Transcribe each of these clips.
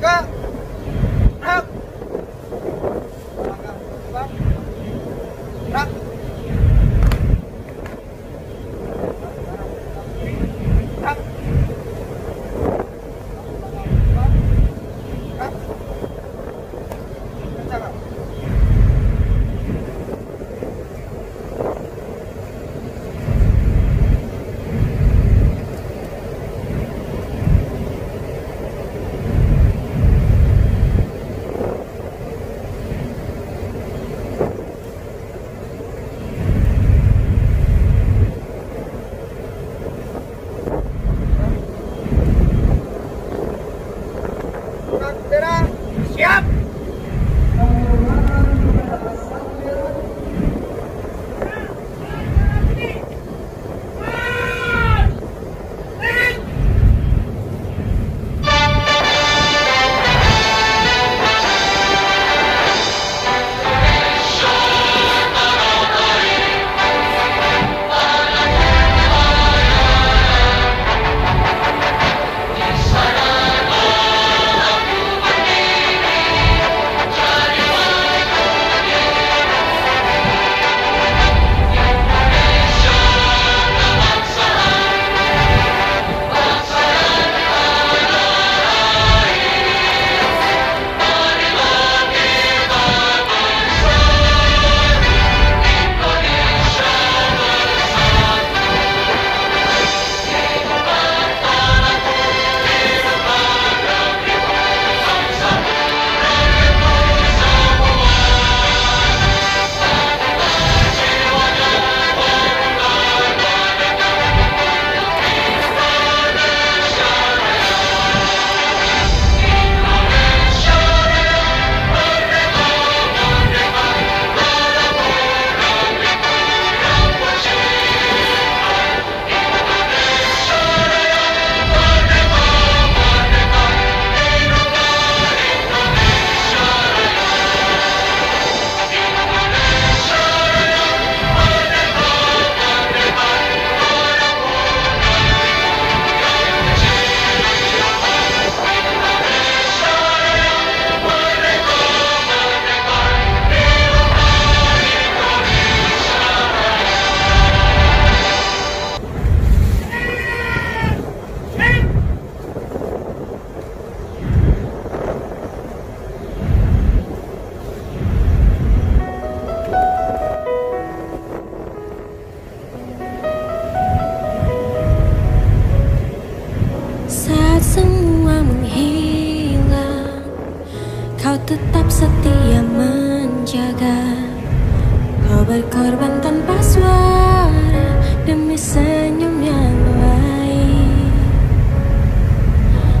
大哥。Berkorban tanpa suara Demi senyum yang lain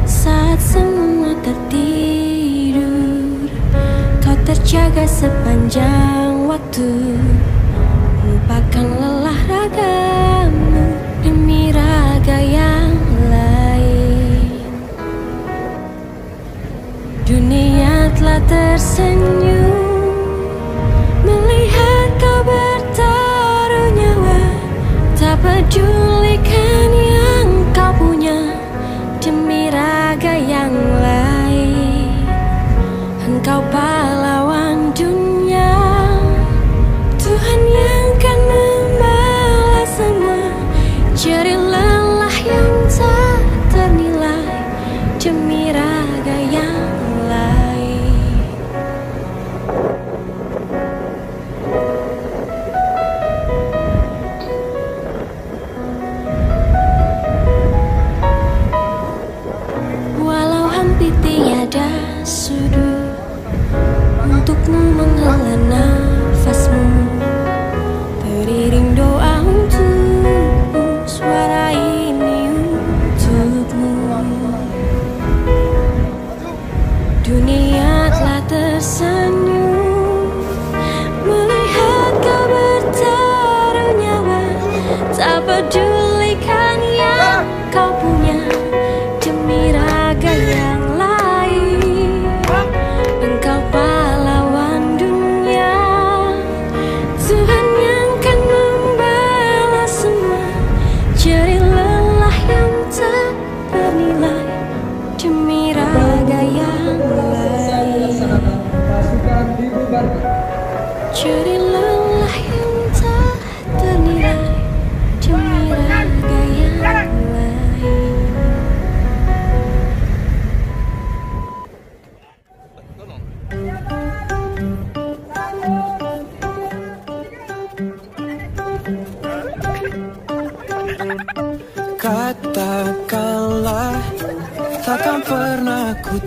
Saat semua tertidur Kau terjaga sepanjang waktu. Lupakan lelah ragamu Demi raga yang lain. Dunia telah tersenyum Engkau pahlawan telah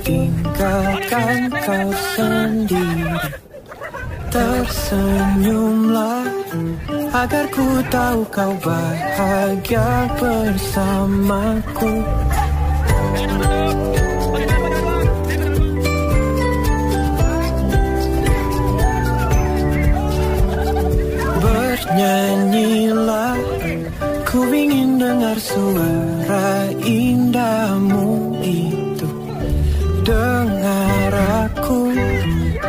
tinggalkan kau sendiri. Tersenyumlah Agar ku tahu kau bahagia bersamaku. Bernyanyilah Ku ingin dengar suara indahmu Dengar aku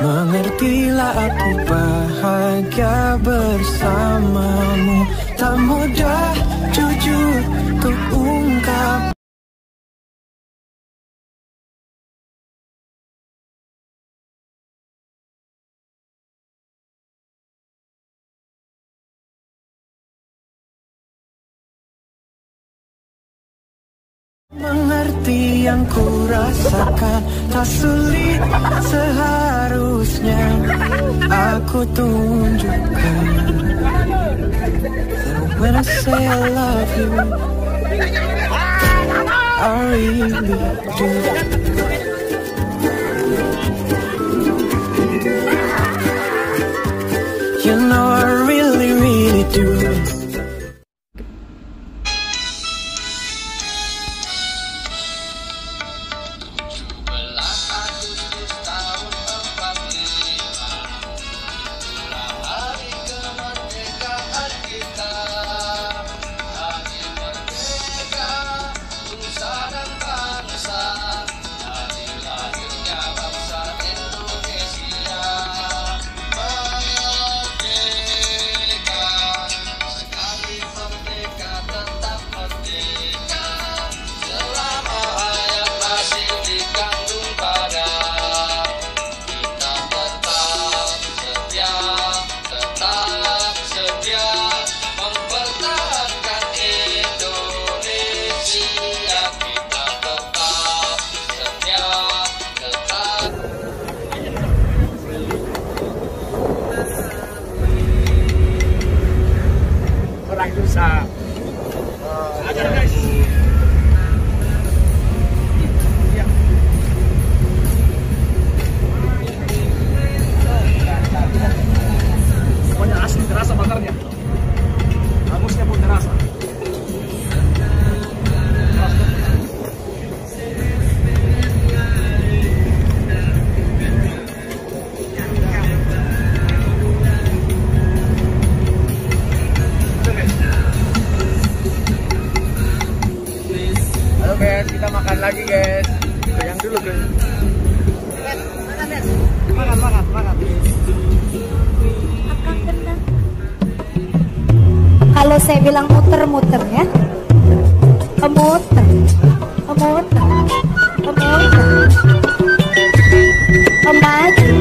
Mengertilah aku bahagia bersamamu. Tak mudah jujur Mengerti yang ku rasakan Tak sulit seharusnya. Aku tunjukkan That when I say I love you. I really do guys. Saya bilang muter-muter ya. Muter, muter, muter. Maju,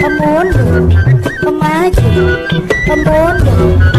mundur, maju, mundur,